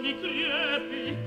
mi crepi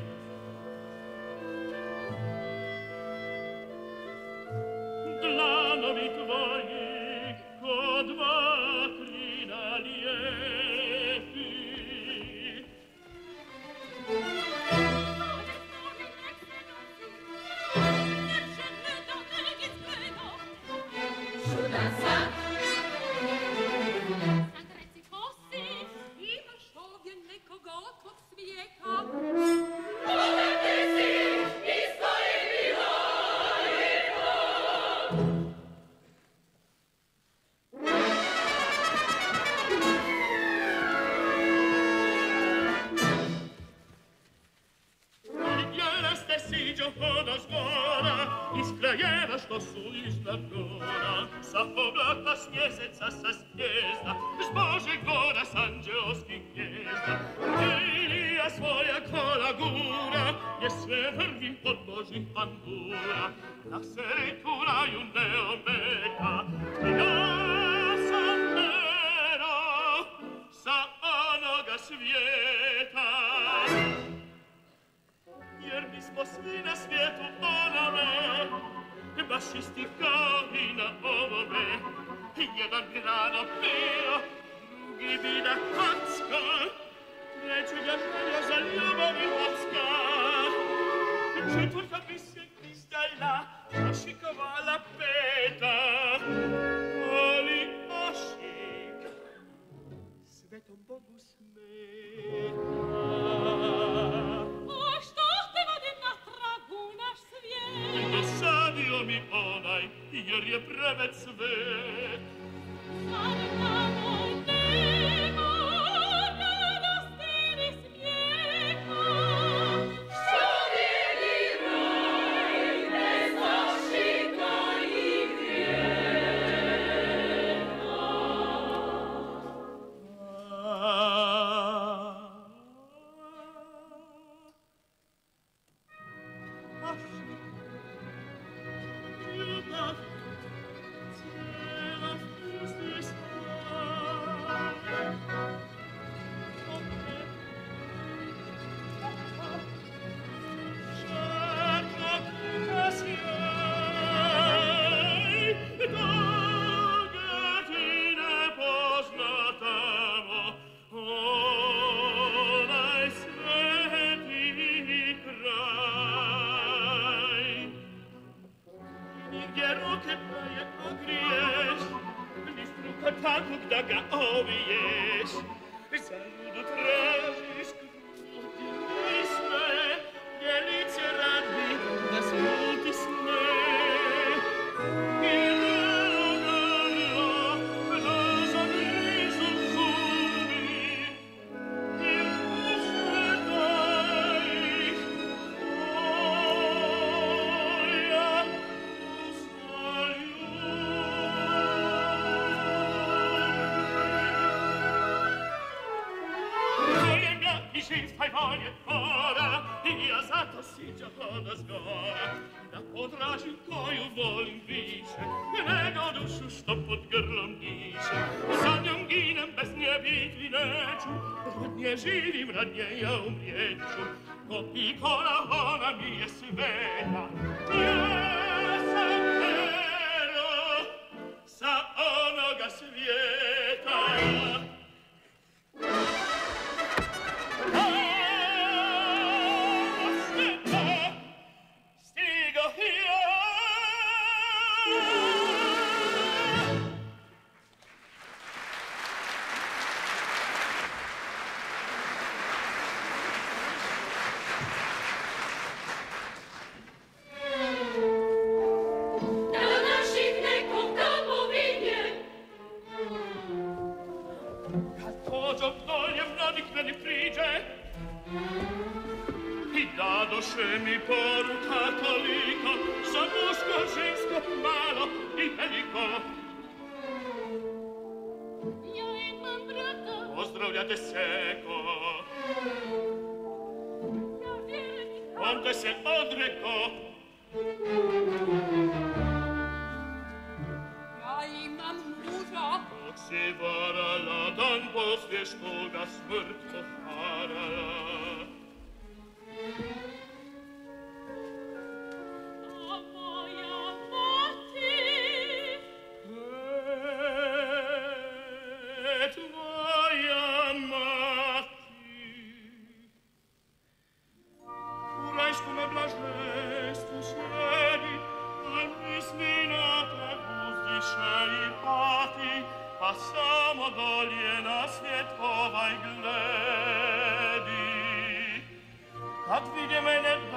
ihr Prävetz.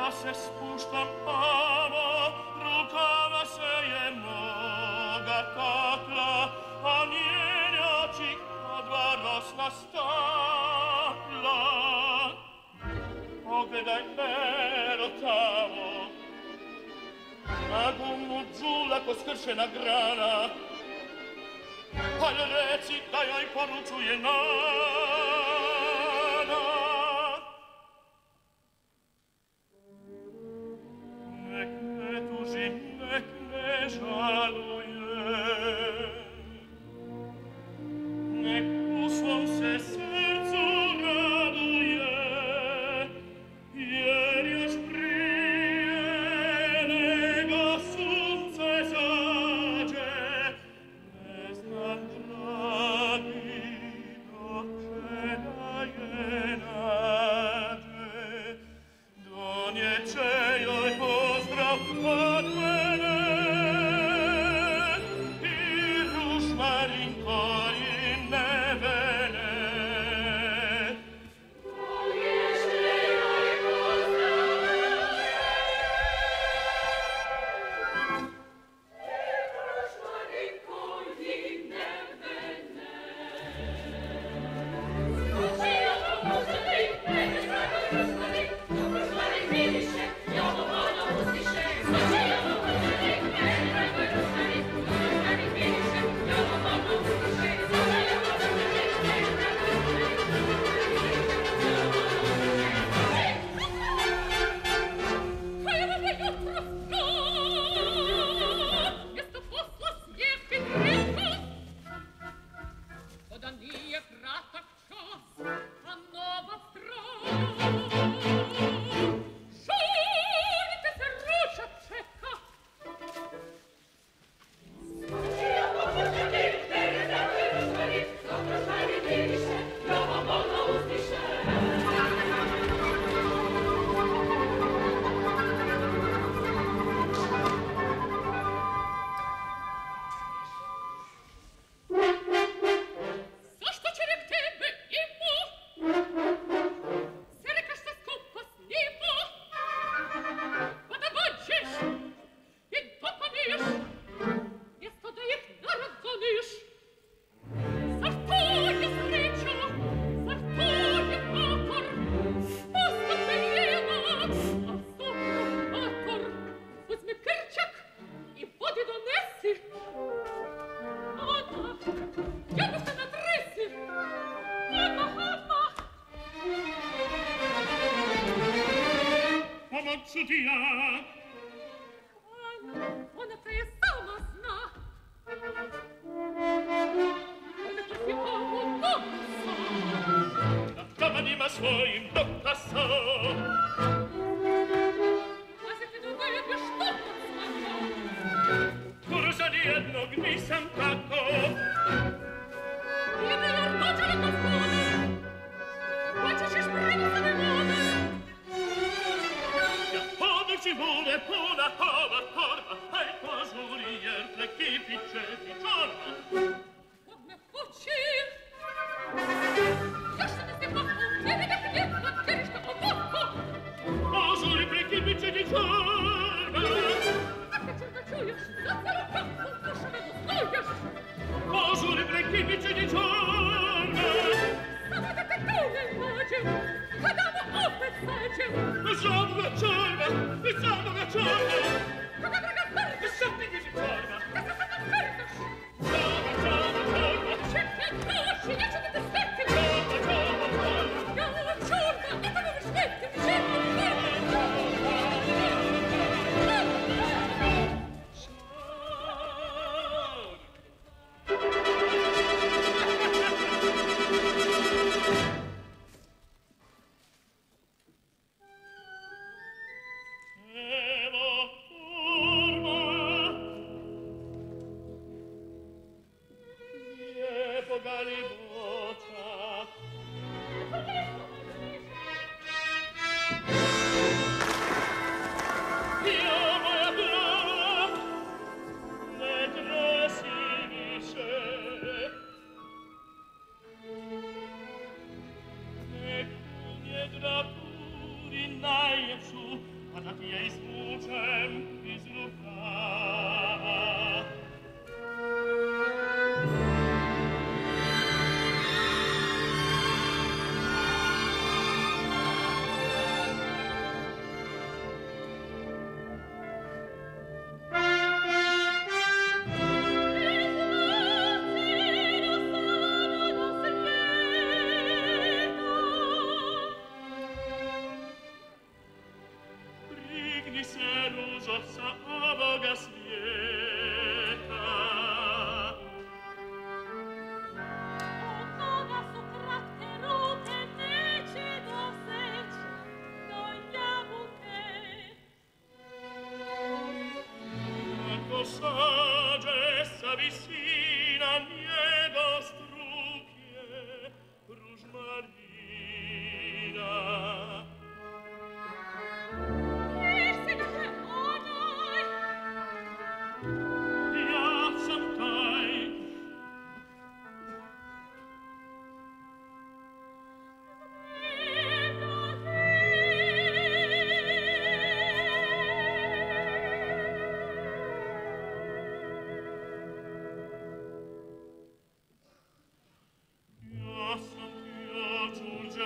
Рукава се спушта пава, рукава се је нога такла, а njena čika dva rosna stakla. Pogledaj na grana, ali reci da joj poručuje nas. dia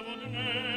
would make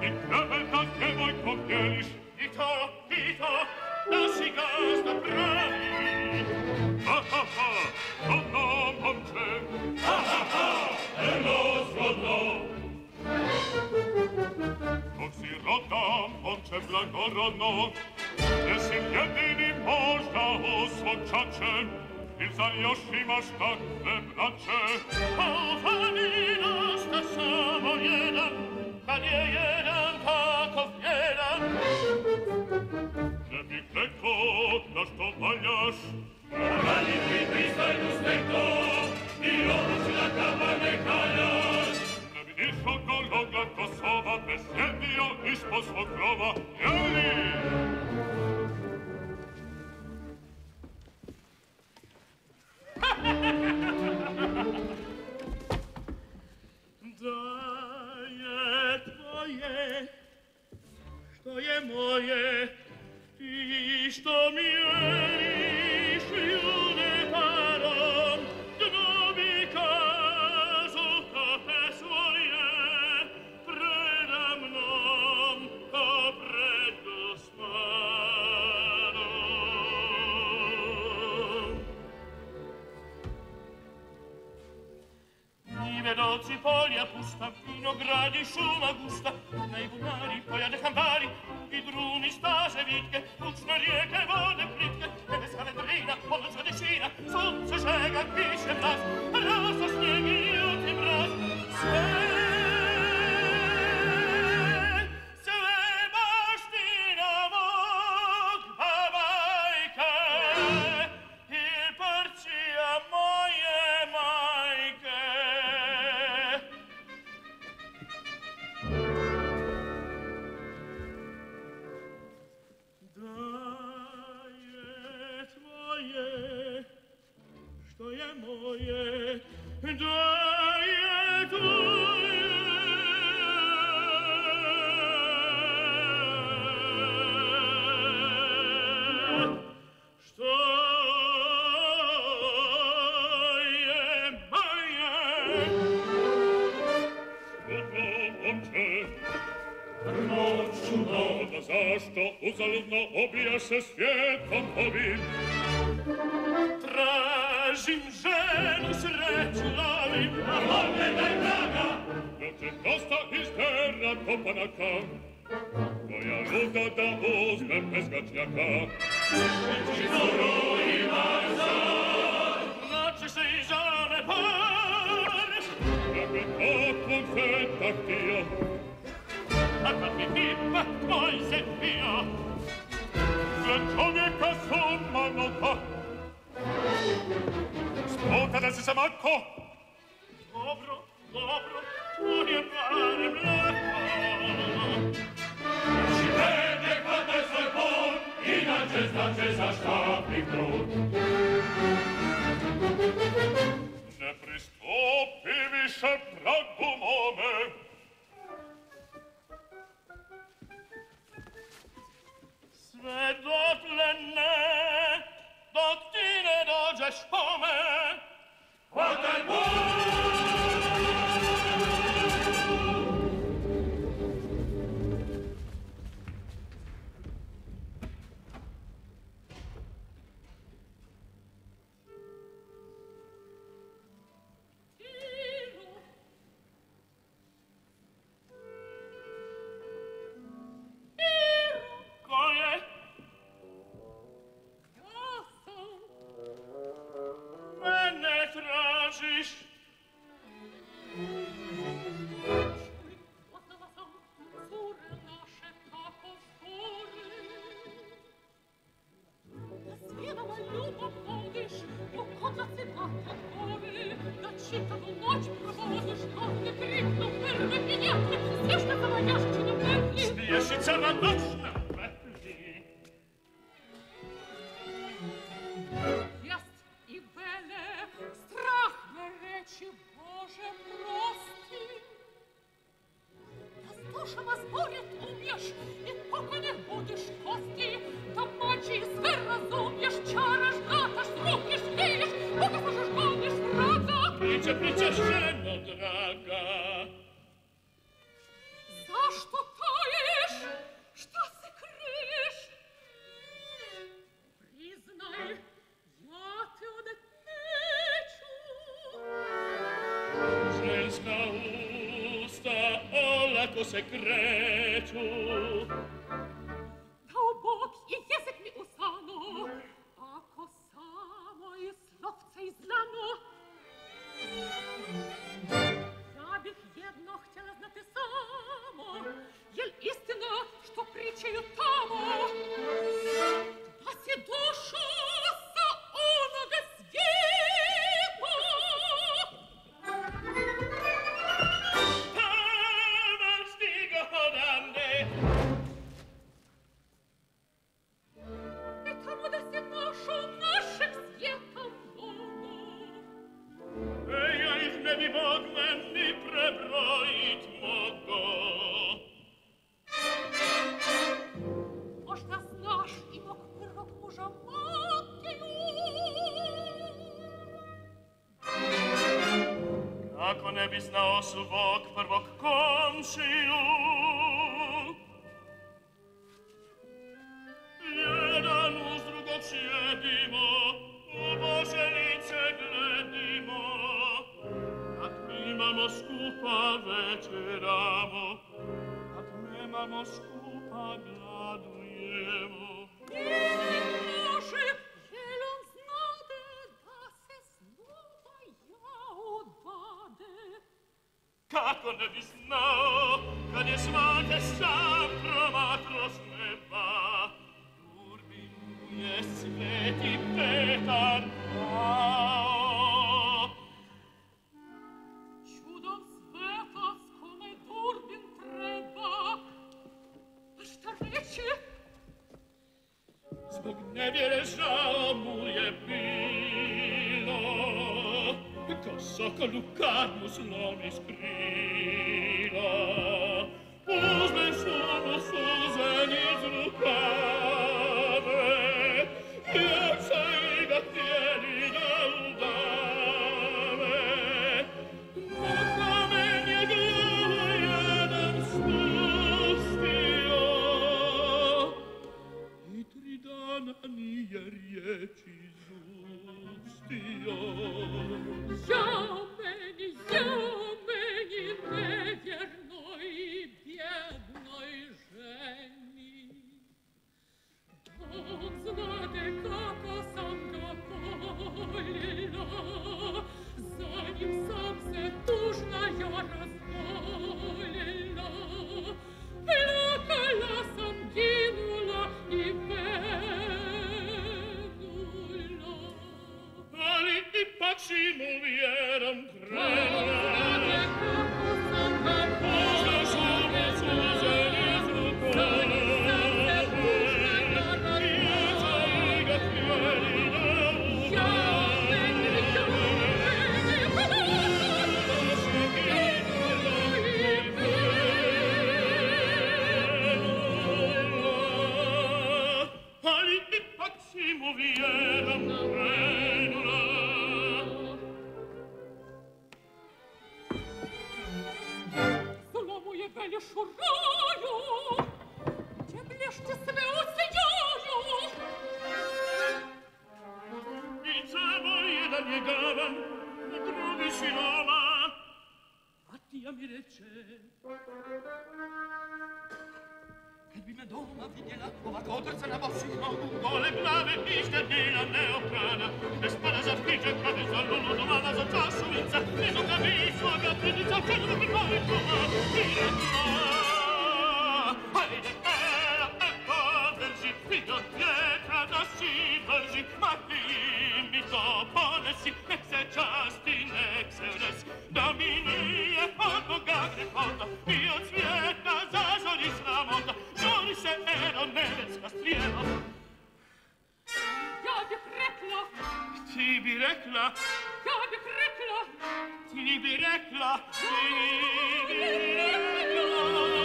den Knöbel, das Gewalt vom Gölsch. Ito, Ito, das ich aus der Bravi. Ha, ha, ha, vom Nom, vom Ha, ha, ha, er los vom Nom. Doch sie rotam, vom Cem blanco rono, es sind jedini možda os vom Čačem, il Надея нам помогает. cipoglia pusta But secreto признался Бог, порвок кончил, Anania rieci zustio. Siomeni, siomeni, nevernej, biednej żeni. Bóg znade, kaka sam ga polila, zanim sam se tużna ja rozwoju. ci vieram crede. mia mirece. Che vi me doma vidi la nuova coda se la bossino lungo le blave piste nella neoprana. E spara sa spinge qua cade salvo non domanda sa già inza Mi so capisco che ho preso il cielo per fare il tuo fino a Aide era e poversi fino a pietra da si versi ma mi mi excelsi, exerciast in exeures, Domini e formo gagre conta, io zvieta zazoris ramonta, zoris e ero nevets castriero. Jod rekla! Tibi rekla! Jod rekla! Tibi rekla! Tibi rekla!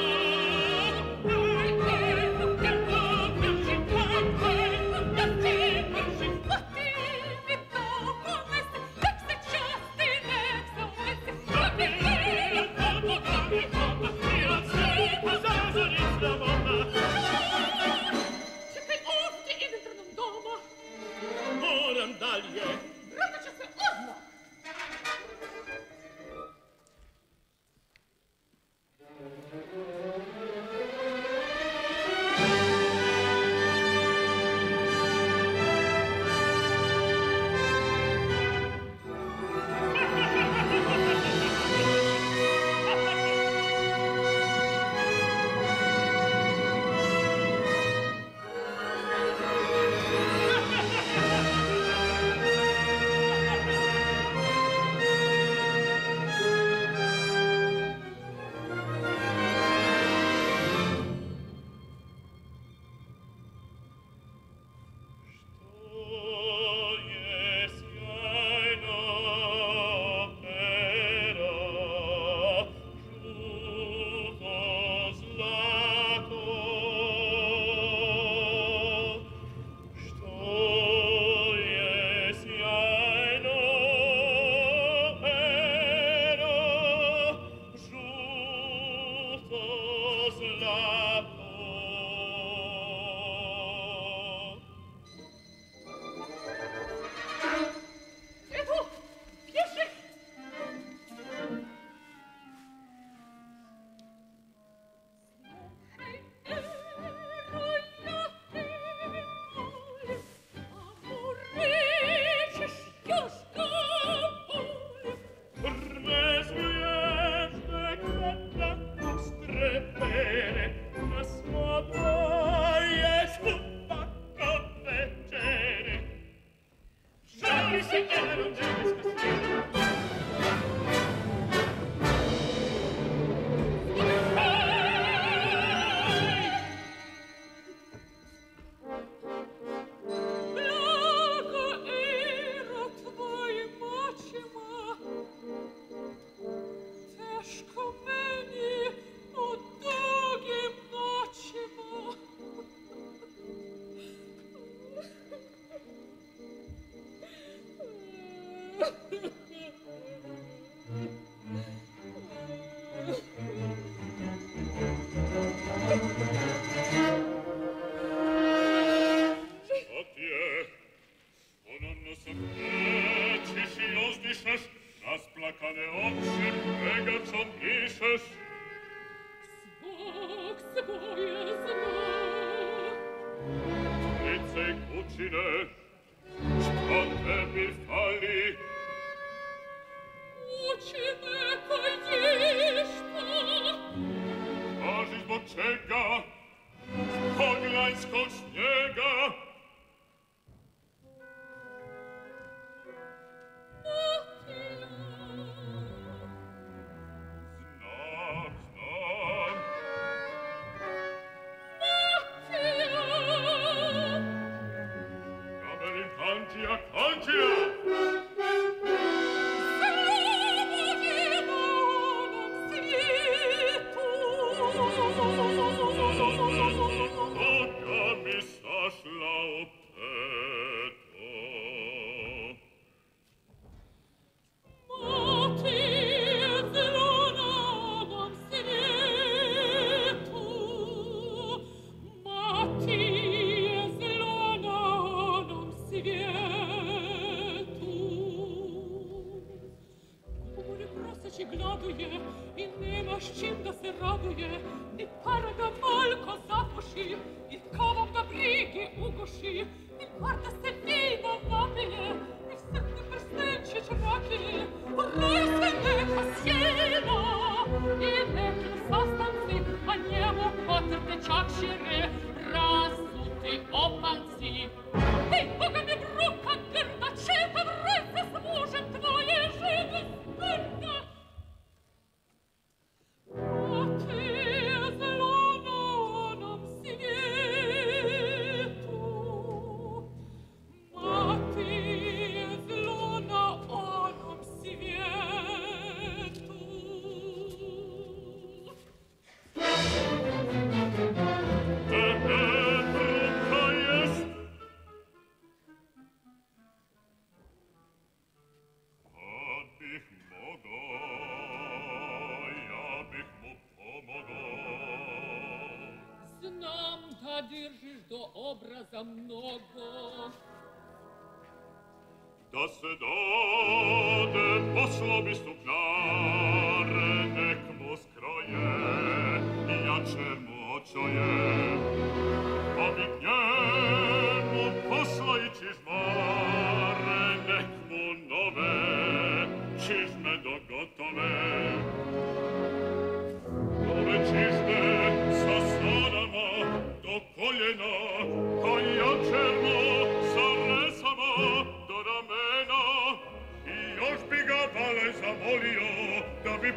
Ochoje,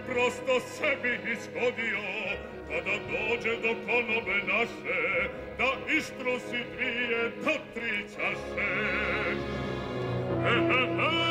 prosto sebi izgodio, kada pa dođe do konobe naše, da istrosi dvije do tri čaše. He, he, he!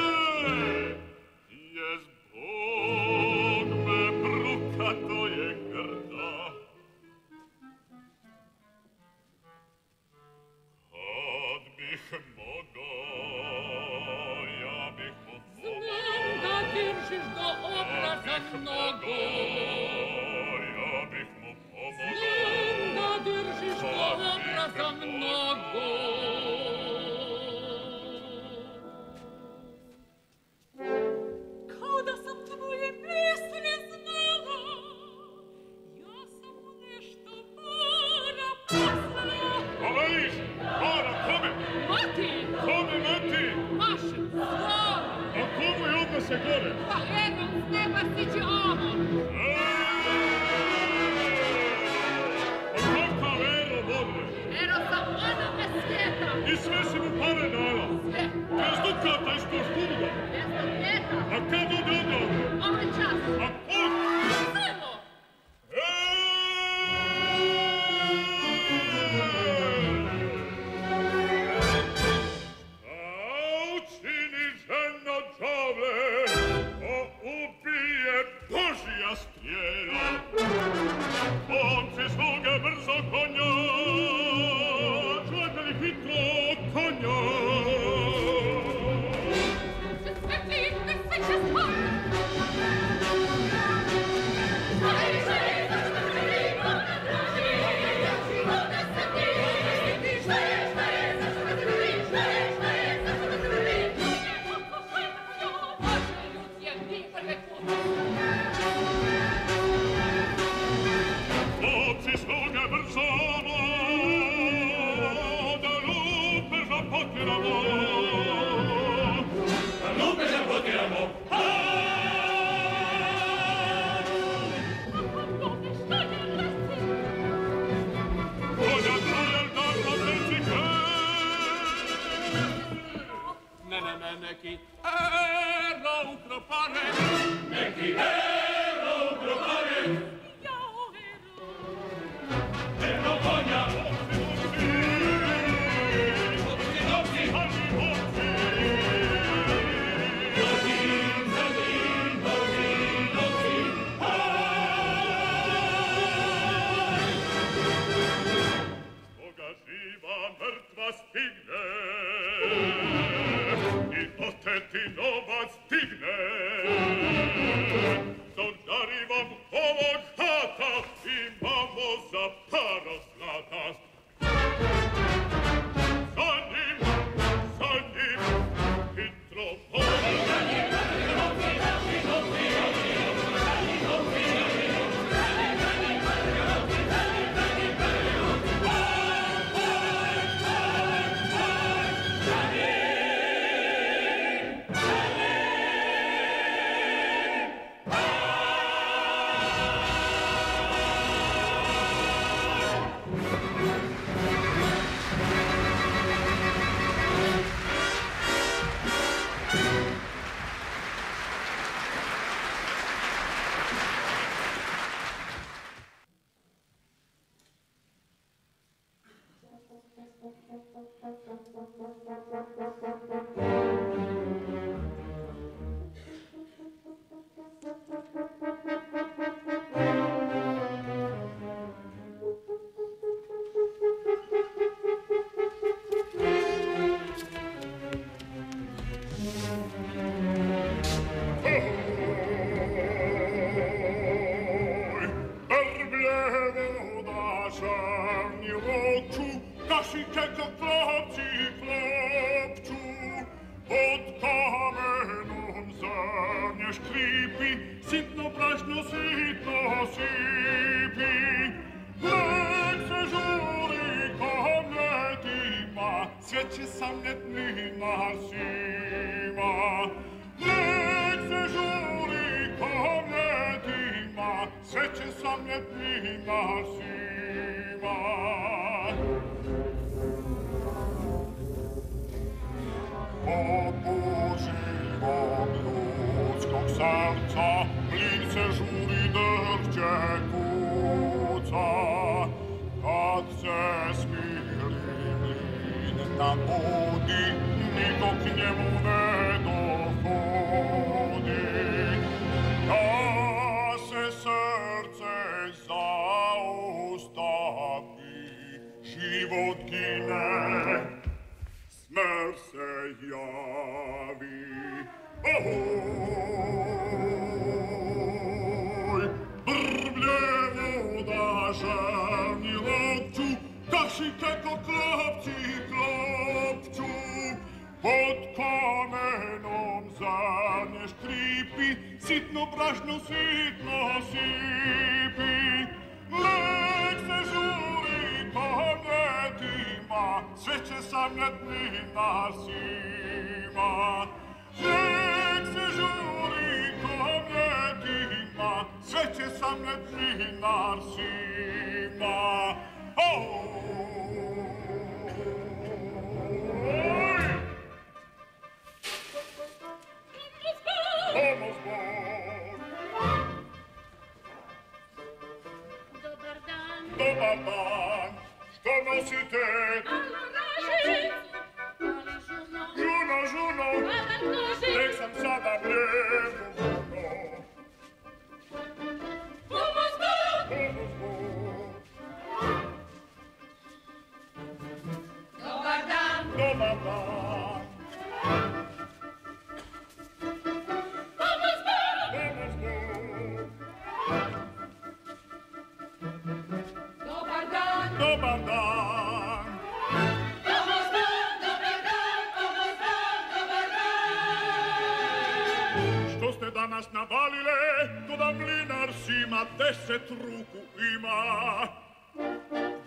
sima desse truco ima.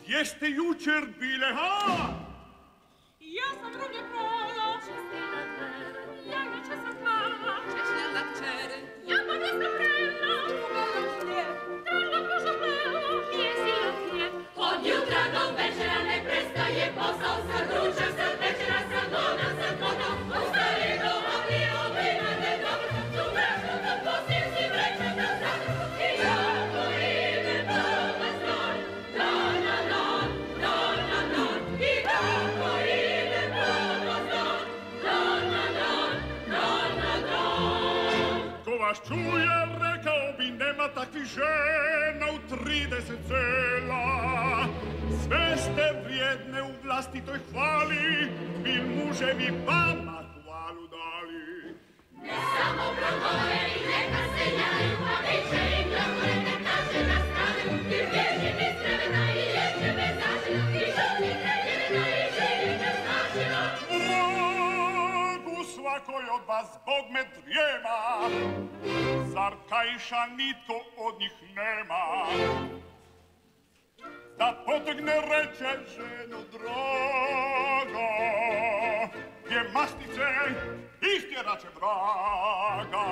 Jeste jučer bile ha? Ja sam druge pola. Česne na dvere. Ja na česne hvala. Češne lakčere. Ja pa nisam re. žena u 30 cela Sve ste vrijedne u vlasti toj hvali Bil muževi vama hvalu dali. Ne samo brodove i neka se jaju pa biće koju od vas Bog me drijema, zar kajša nitko od njih nema. Da potegne reče ženu draga, gdje mastice istjerače vraga.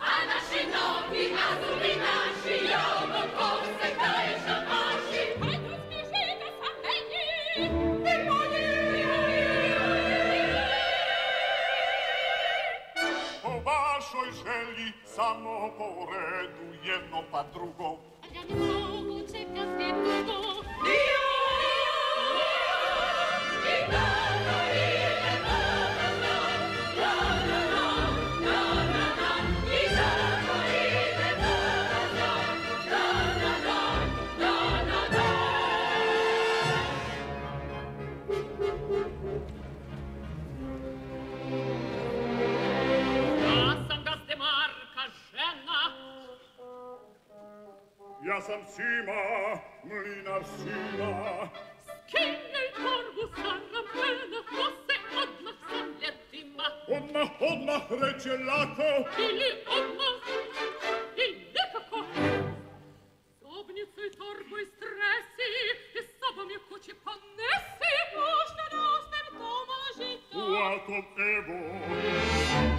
A naši novi, a zubi naši, jogo, ko se kajša paši, vašoj želji samo po redu jedno pa drugo. Ja ne mogu čekati dugo. Ja Ja sam sima, mlinar sima. Skenne il corvo sarà bene, fosse odla Odmah, odmah, odna, lako. Ili odmah, ili kako. Sobnicu i torbu i stresi, i sobom je kući ponesi. Možda ušte, to malo žito. Uakom evo. Uakom evo.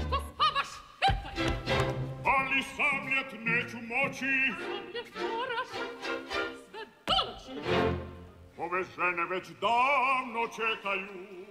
Ali samljet neću moći, Ovdje moraš sve doći. ove žene već davno čekaju.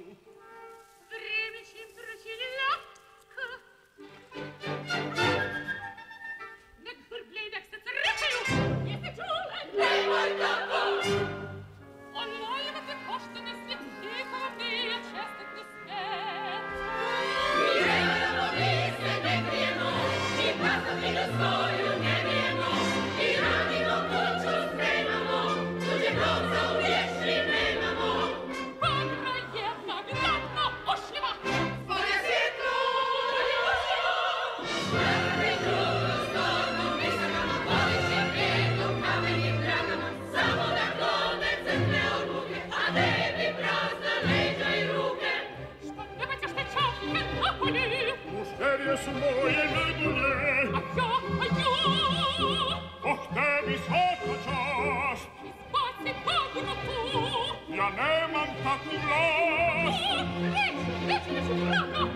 Ganeman taculos! Questo si ferrà!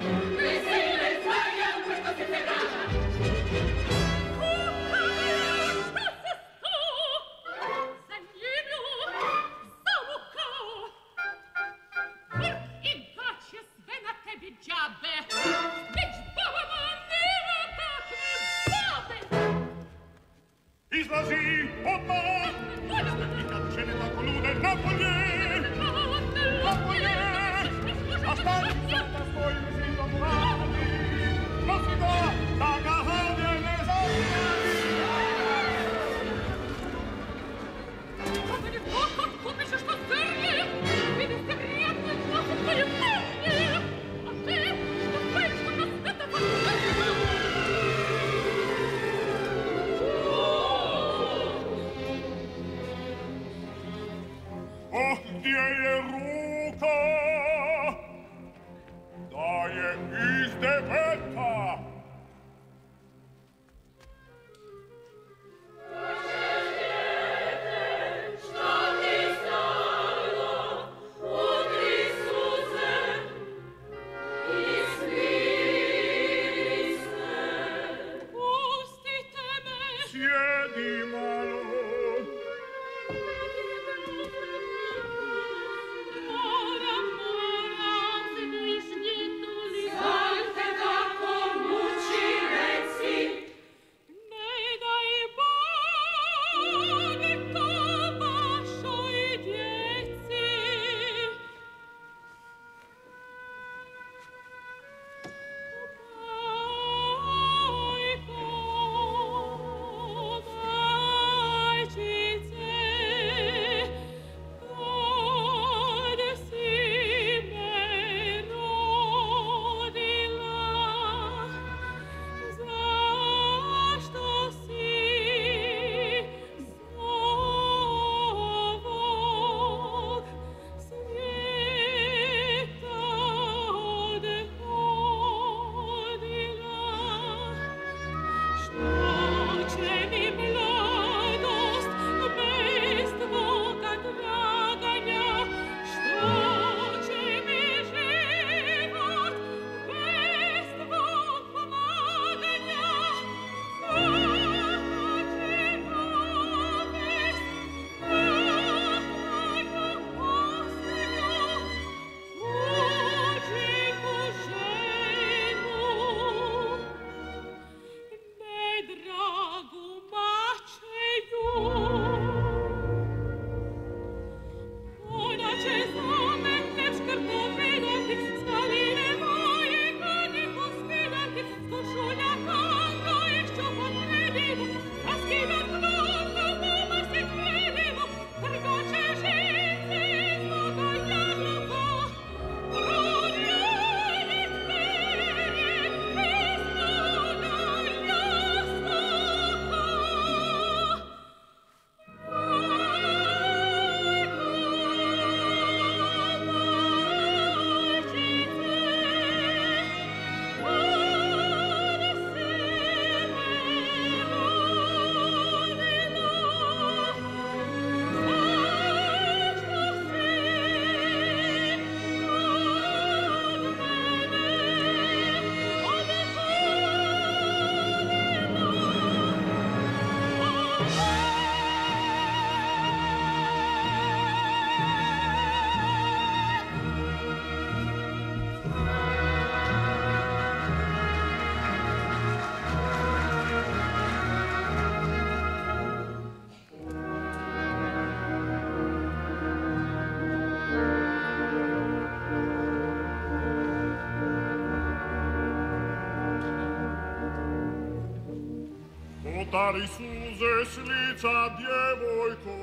stari suze slica djevojko,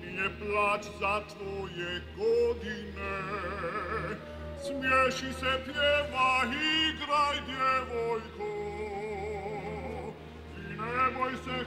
nije plać za tvoje godine. Smiješi se, pjeva, igraj djevojko, i ne boj se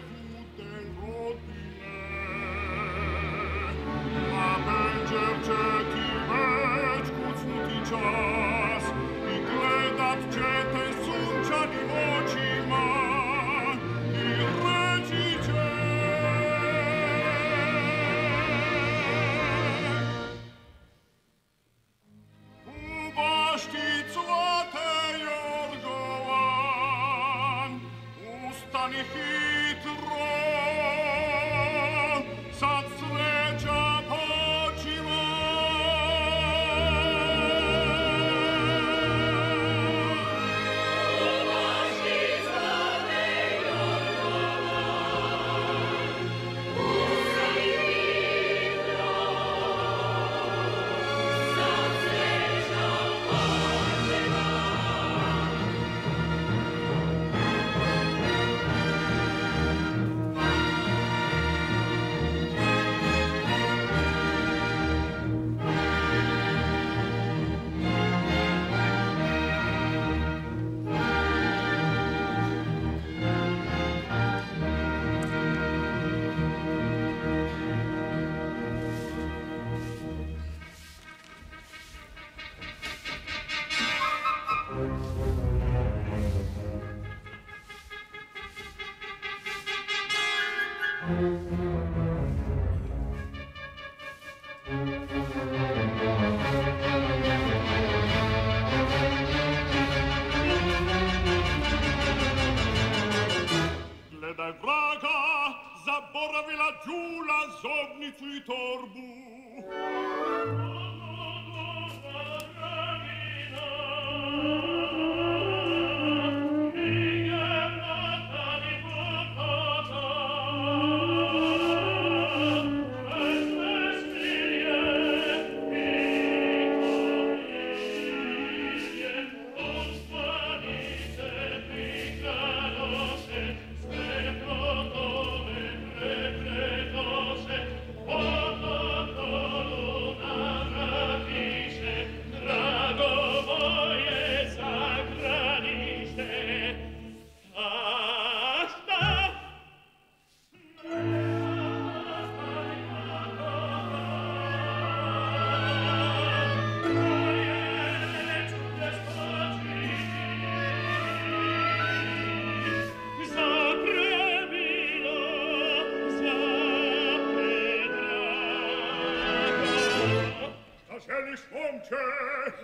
Verständnis.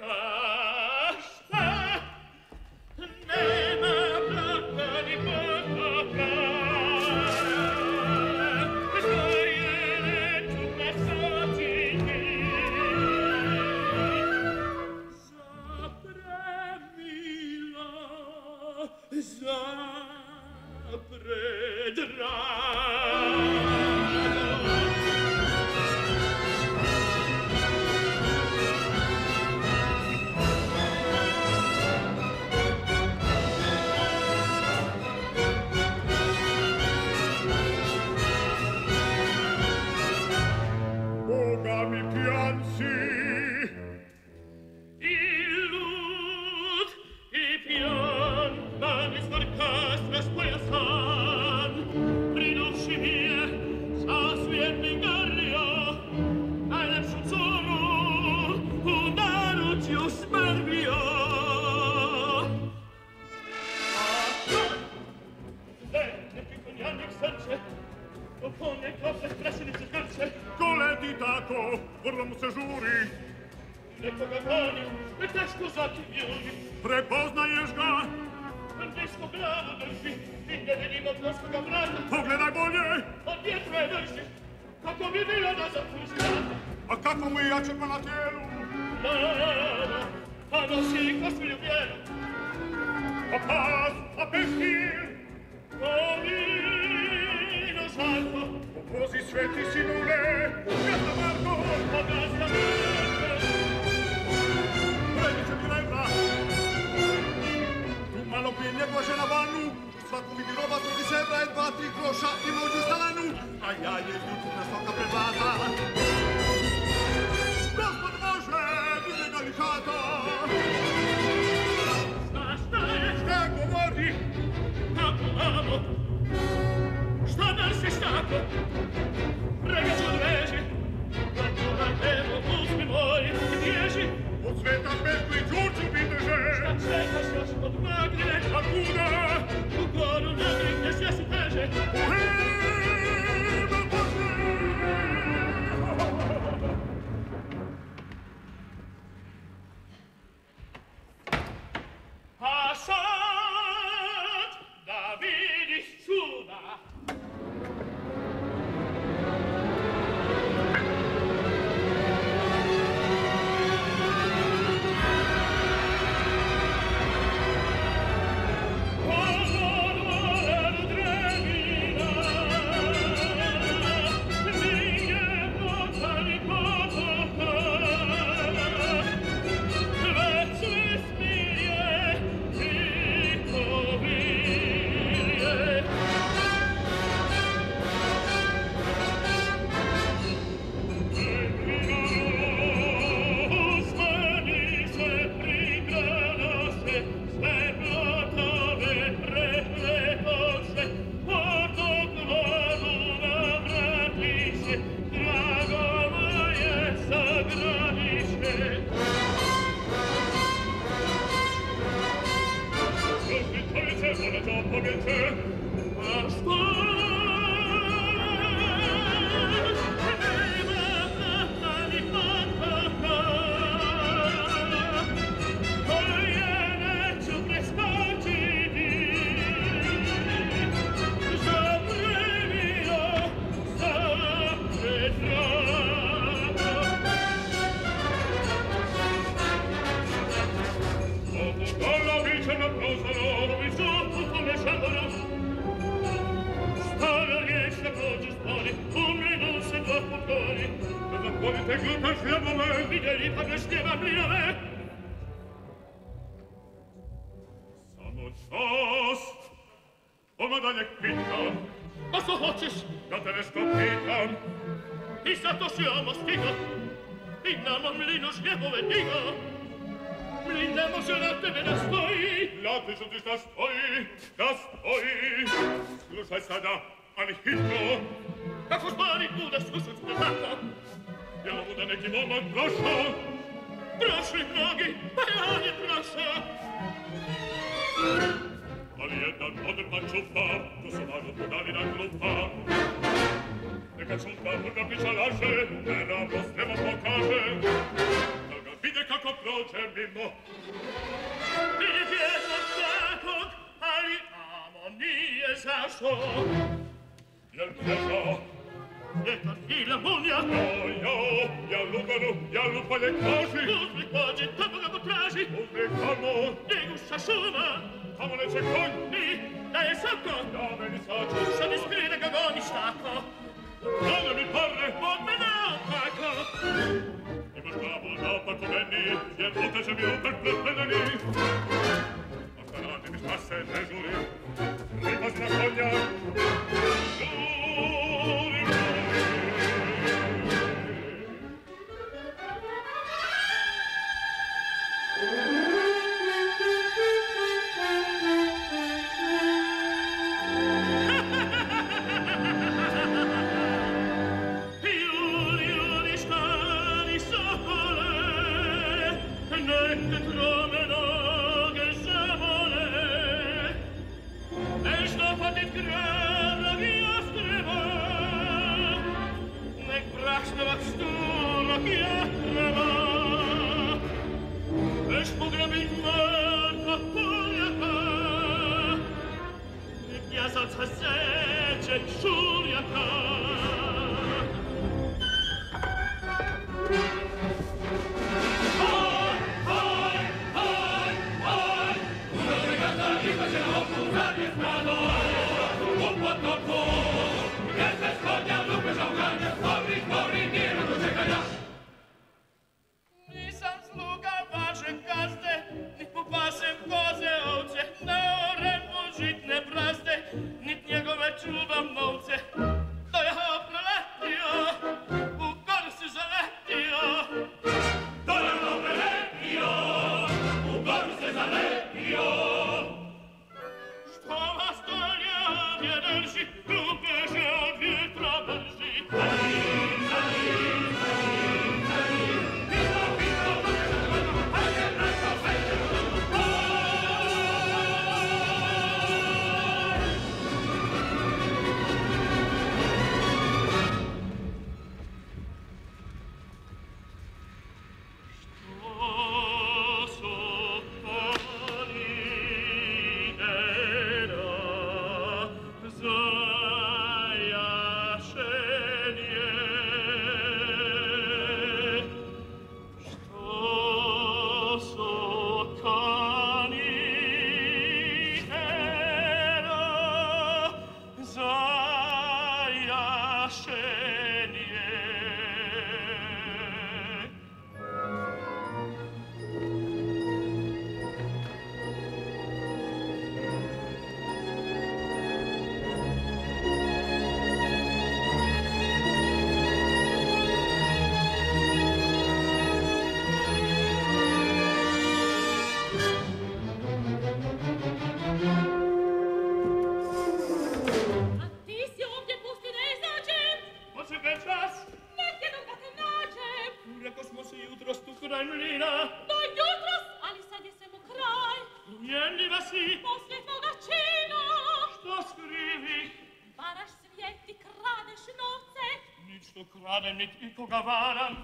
Portogavara,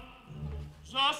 já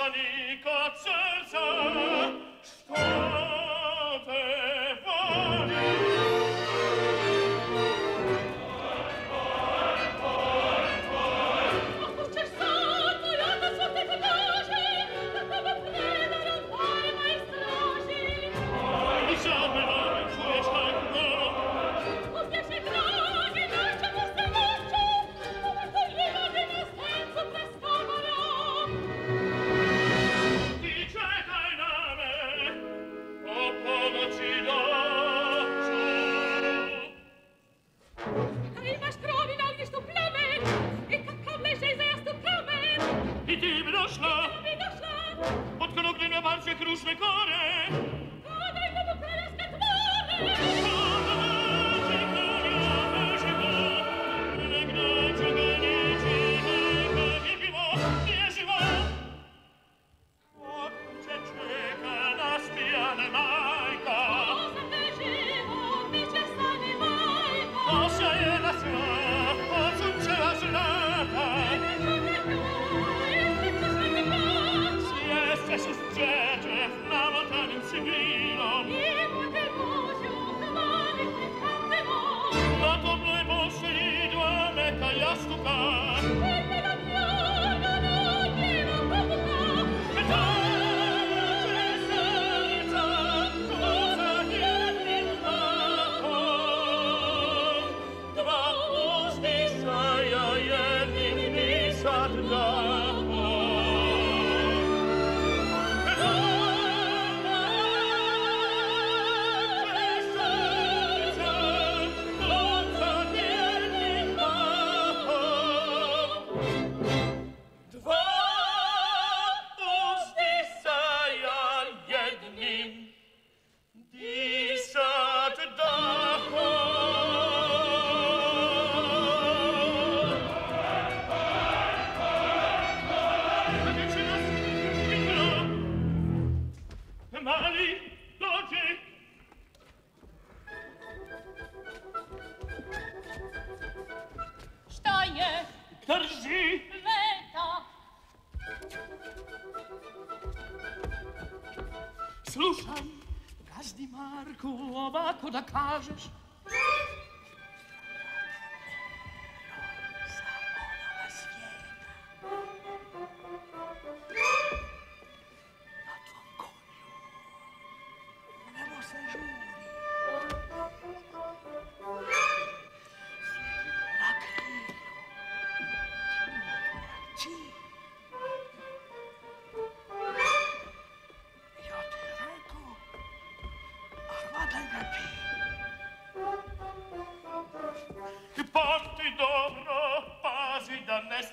Sani.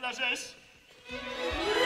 da gente.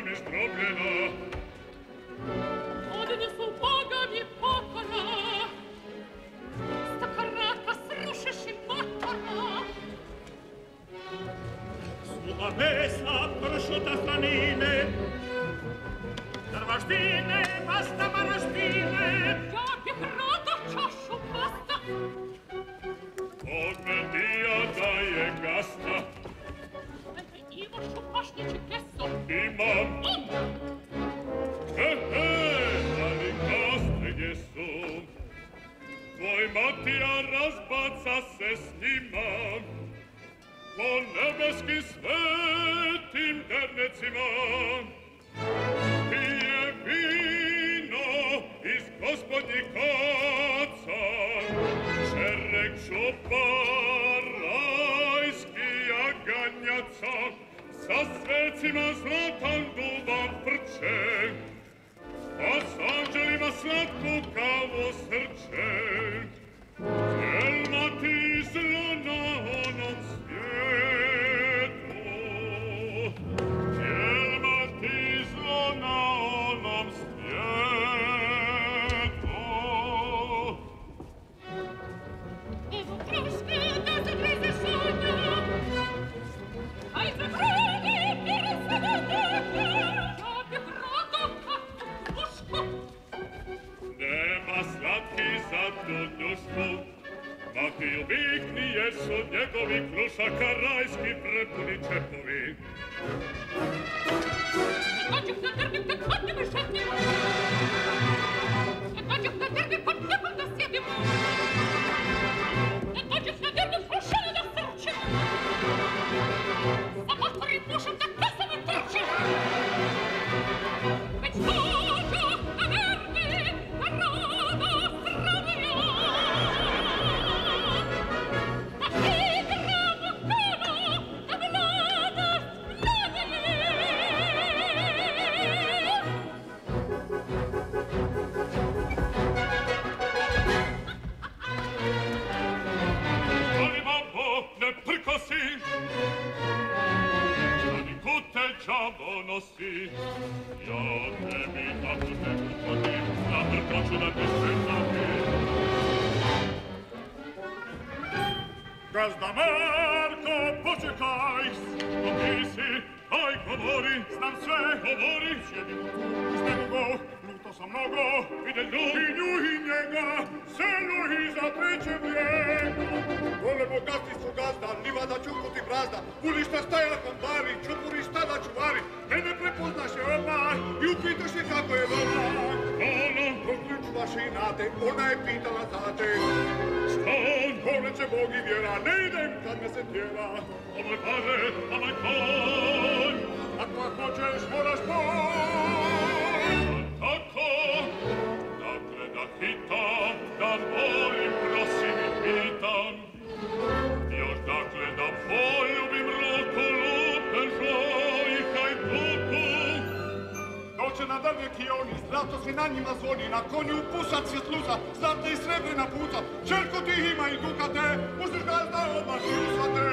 Probleme ist amori siedi gusto go luto sa mnogo vide lui nju i njega selo i zatreće vijeko vole bogati su gazda livada čukuti brazda ulišta staja kambari čupuri stada čuvari mene prepoznaše odmah i upitaše kako je doma ono poključvaš i nate ona je pitala tate stan poreće bog i vjera ne idem kad me se tjera o moj pare, o moj pare zlato se na njima zvoni, na konju pusac je sluza, zlata i srebrna puca. Čelko ti ima i dukate, pustiš gazda i usate.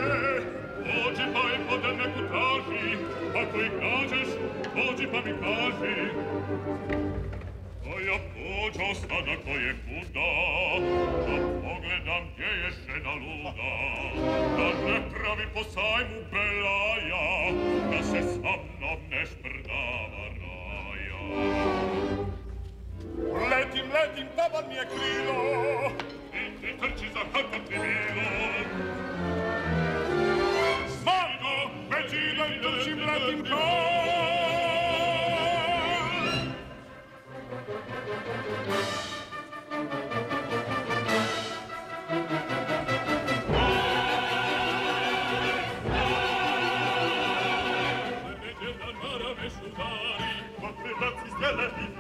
Pođi pa i poda neku traži, ako ih nađeš, pođi pa mi kaži. A ja pođo sada koje kuda, da pogledam gdje je žena luda. Da ne pravi po sajmu belaja, da se sa mnom ne šprdava raja. Letim, letim, tavan mi je krilo I, i trči za kakvom krivilom Zvarno, većina i trčim, letim kol Thank you.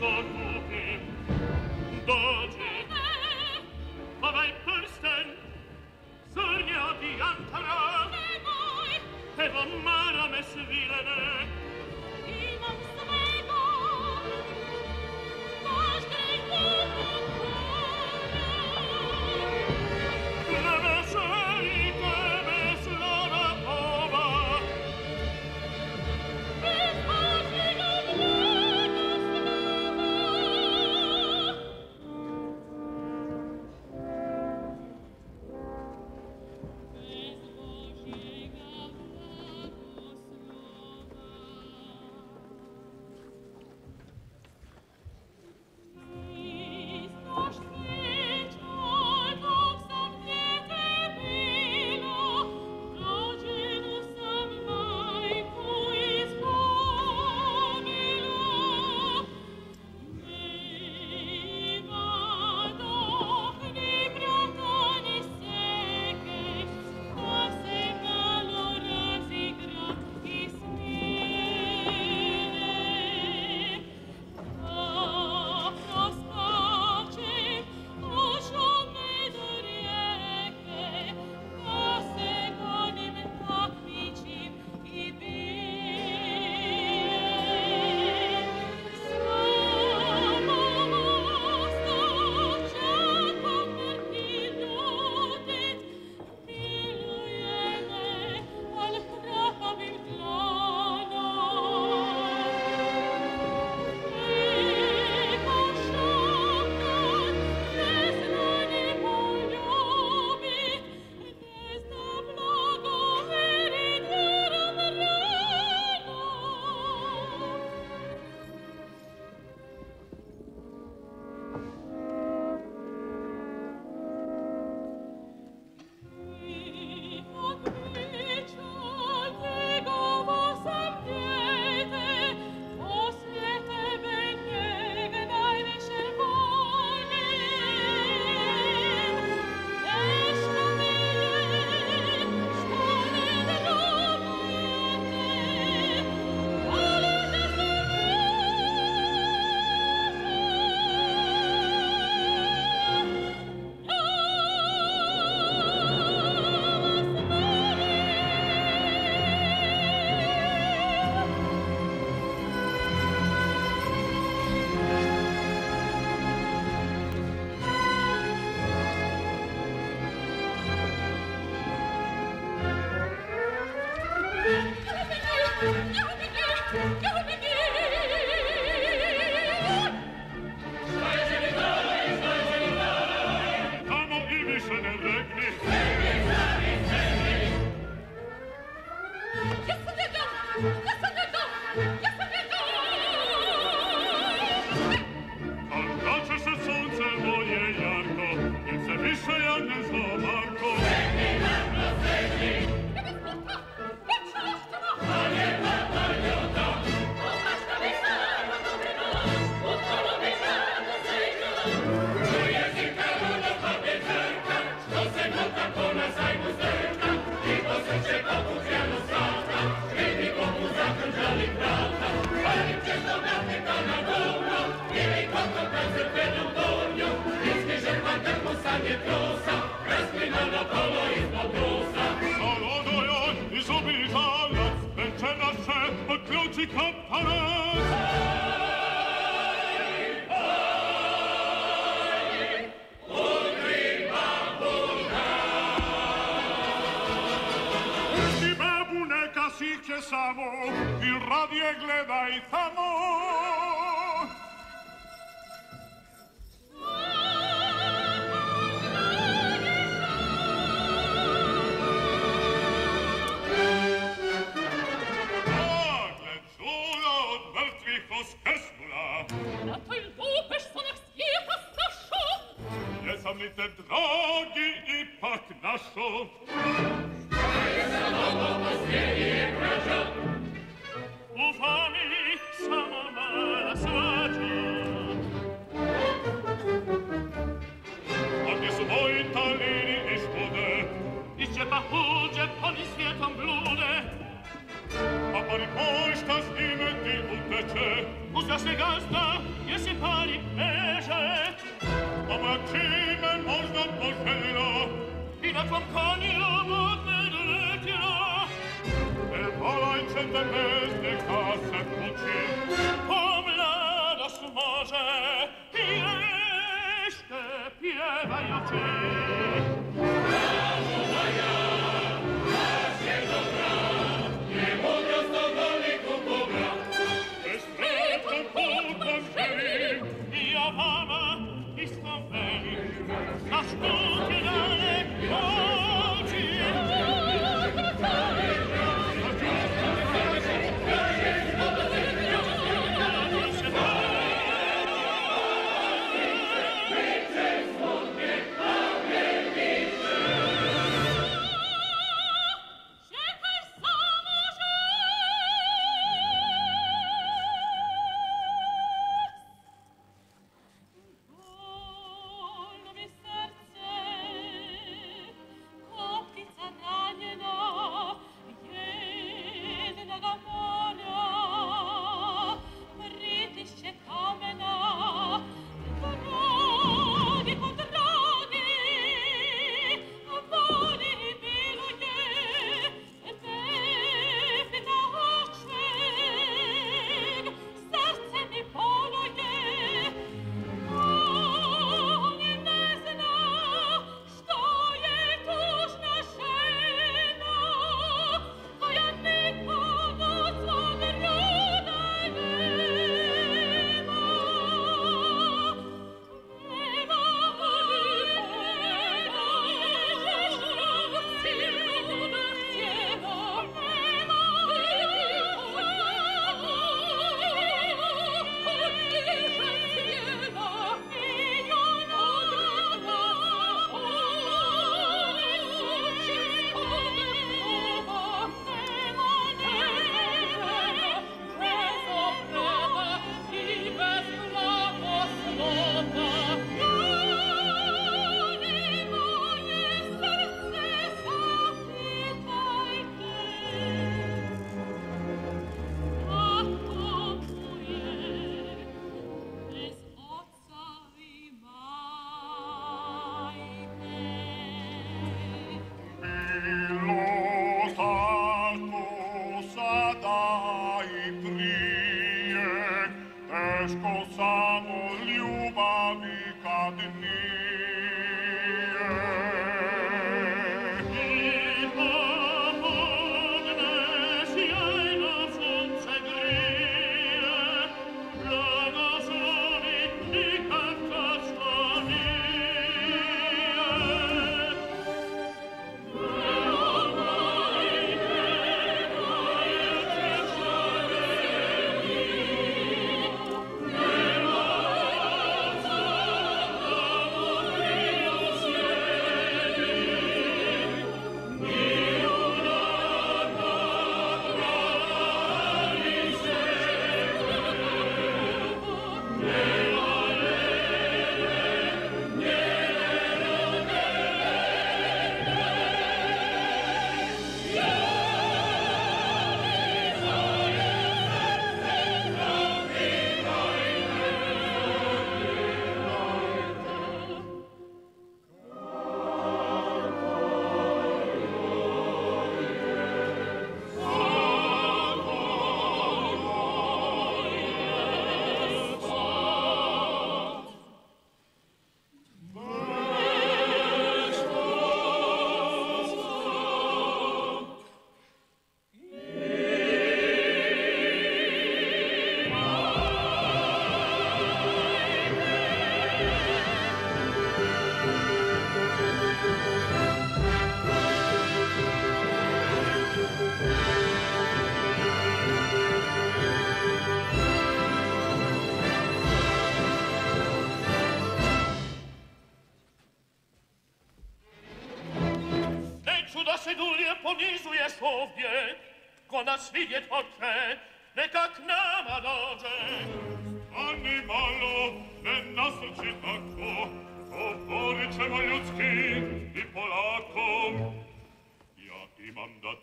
Facebook.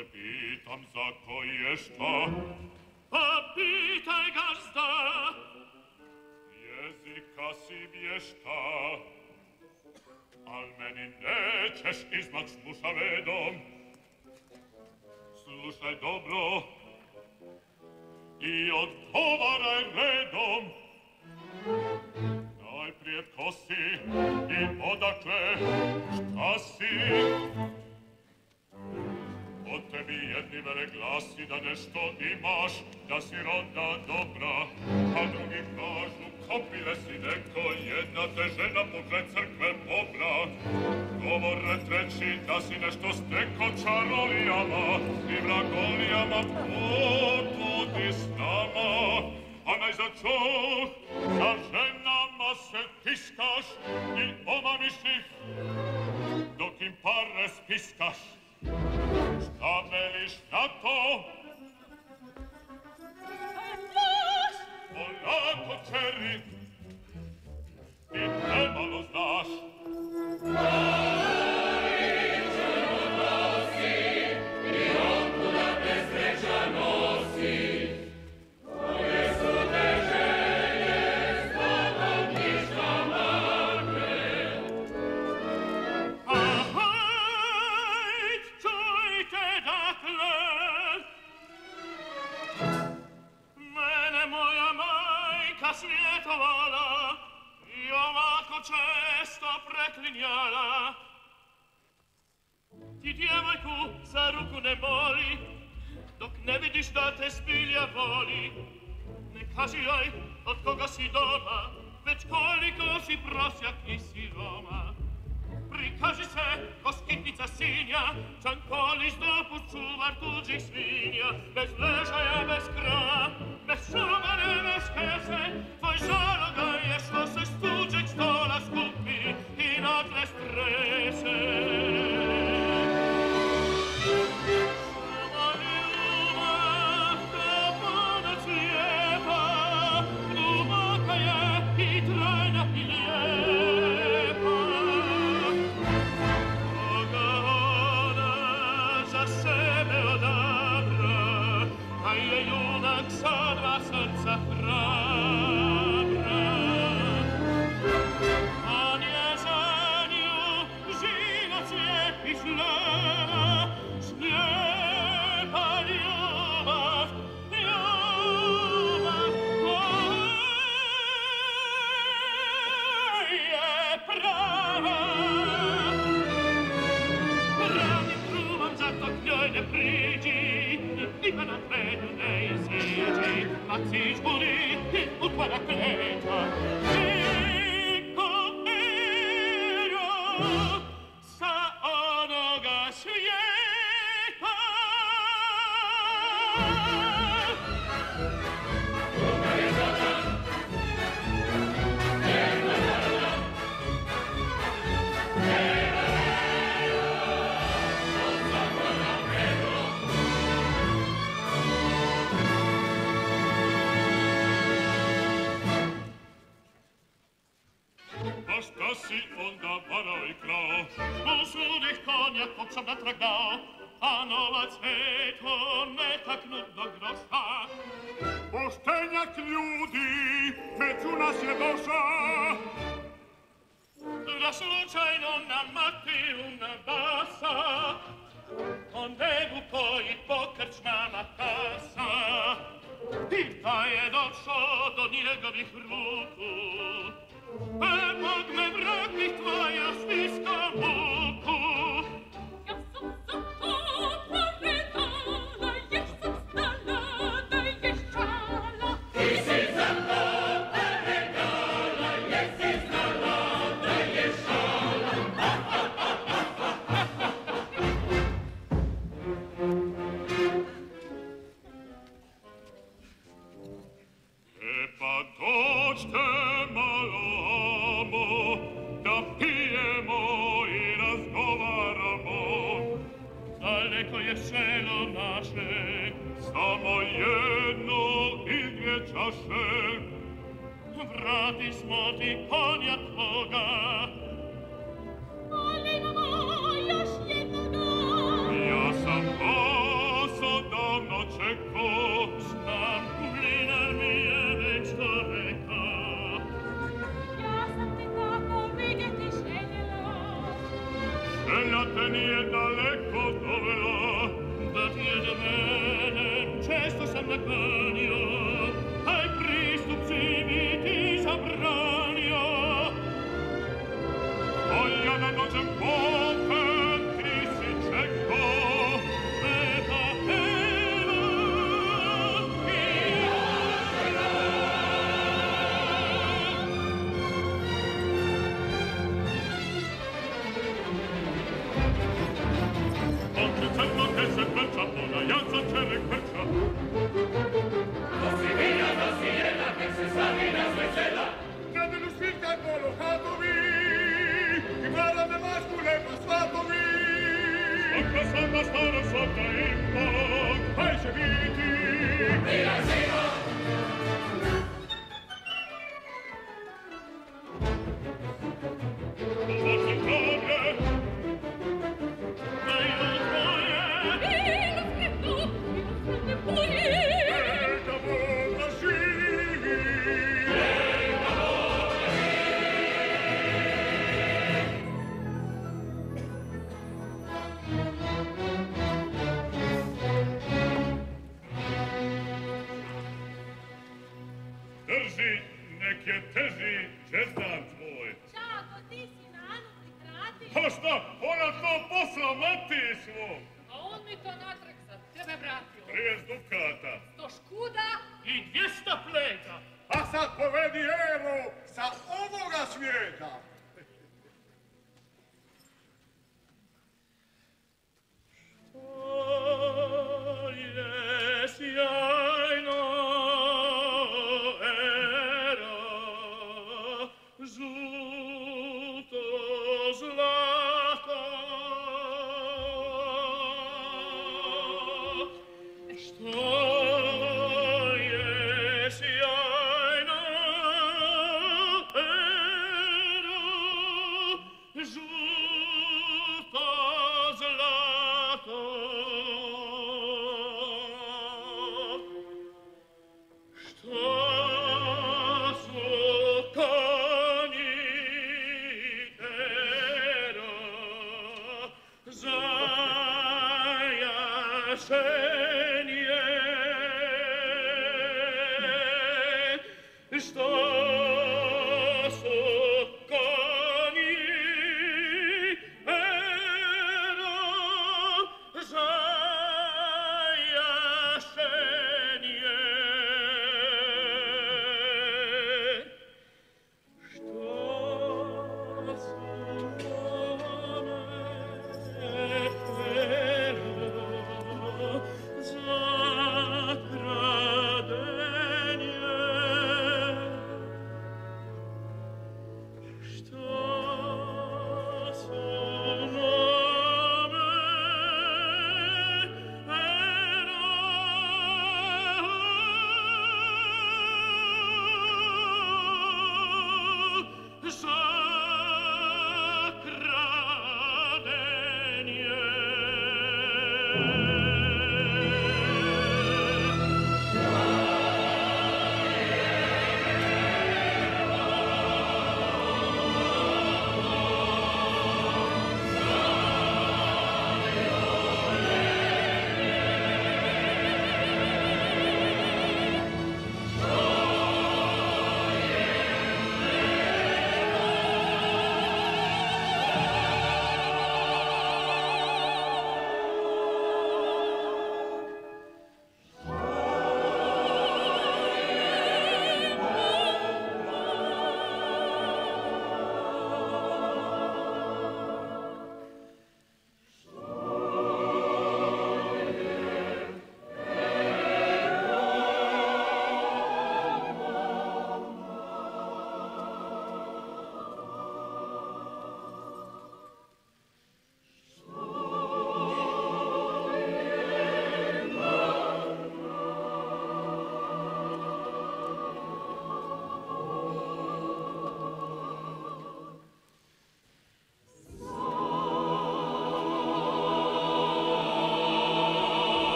se pitam za koje šta, pa pitaj gazda, jezika si vješta, al meni nećeš izmak s mušavedom. Slušaj dobro. I odgovaraj redom. Najprije ko si i odakle šta si, O tebi jedni vele glasi da nešto imaš, da si roda dobra, a drugi kažu kopile si neko, jedna te žena pogled crkve pobra. Govore treći da si nešto steko čarolijama i vragolijama potodi s nama, a najzad čoh sa ženama se tiskaš i omamiš ih dok im pare spiskaš. da bel ich nato Los! Volato cerri Di te malos das Los! Svjetovala i ovako često preklinjala. Ti djevojku za ruku ne boli, dok ne vidiš da te zbilja voli. Ne kaži joj od koga si doma, već koliko si prosjak i siroma. prikaže se, ko skitnica sinja, čankoliš doput čuvar tuđih svinja, bez ležaja, bez kra, bez šumare, bez kese, tvoj žaloga je što se s tuđeg stola skupi i nadle strese. la quieta si onda baroj krao, u sudih konja kopšom natrag dao, a novac eto netaknut do groša. Poštenjak ljudi među nas je doša, da slučajno na Matiju nabasa, on debu koji po krčnama kasa I taj je došao do njegovih ruku, Er mag mir wirklich teuer, bis kaputt. schön, vratis modi ponia toga. Alleluia, sjedna Ja sam oso davno čekao, znam već to. Ja sam ti tako vidjeti željela. Želja daleko dovela, da ti je da mene, često sam na kanio. Amen.